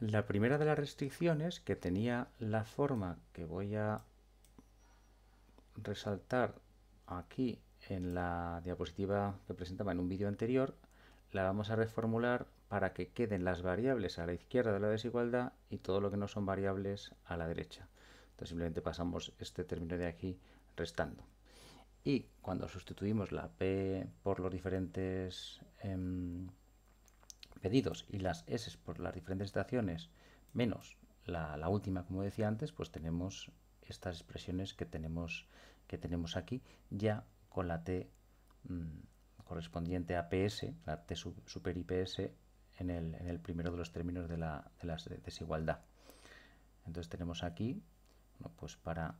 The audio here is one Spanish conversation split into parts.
La primera de las restricciones, que tenía la forma que voy a resaltar aquí en la diapositiva que presentaba en un vídeo anterior, la vamos a reformular para que queden las variables a la izquierda de la desigualdad y todo lo que no son variables a la derecha. Entonces simplemente pasamos este término de aquí restando. Y cuando sustituimos la P por los diferentes em, pedidos y las S por las diferentes estaciones menos la, última, como decía antes, pues tenemos estas expresiones que tenemos, que tenemos aquí ya con la T mm, correspondiente a PS, la T super IPS en el, en el primero de los términos de la, de desigualdad. Entonces tenemos aquí, pues para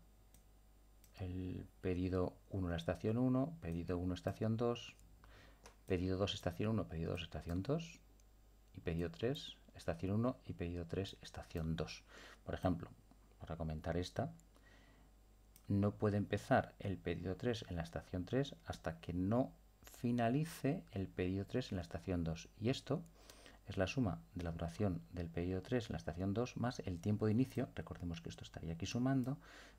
el pedido 1 la estación 1, pedido 1 estación 2, pedido 2 estación 1, pedido 2 estación 2 y pedido 3 estación 1 y pedido 3 estación 2. Por ejemplo, para comentar esta, no puede empezar el pedido 3 en la estación 3 hasta que no finalice el pedido 3 en la estación 2. Y esto es la suma de la duración del pedido 3 en la estación 2 más el tiempo de inicio, recordemos que esto estaría aquí sumando,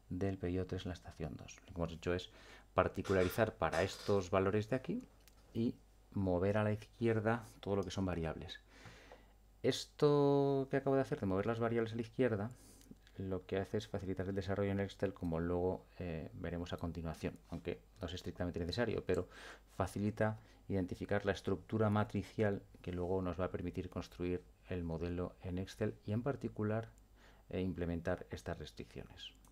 del pedido 3 en la estación 2. Lo que hemos hecho es particularizar para estos valores de aquí y mover a la izquierda todo lo que son variables. Esto que acabo de hacer de mover las variables a la izquierda lo que hace es facilitar el desarrollo en Excel como luego eh, veremos a continuación, aunque no es estrictamente necesario, pero facilita identificar la estructura matricial que luego nos va a permitir construir el modelo en Excel y en particular e implementar estas restricciones.